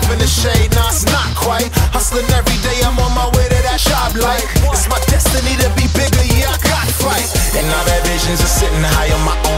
life in the shade, nah, it's not quite. Hustling every day, I'm on my way to that shop light. It's my destiny to be bigger, yeah, I got fight. And now that vision's are sitting high on my own.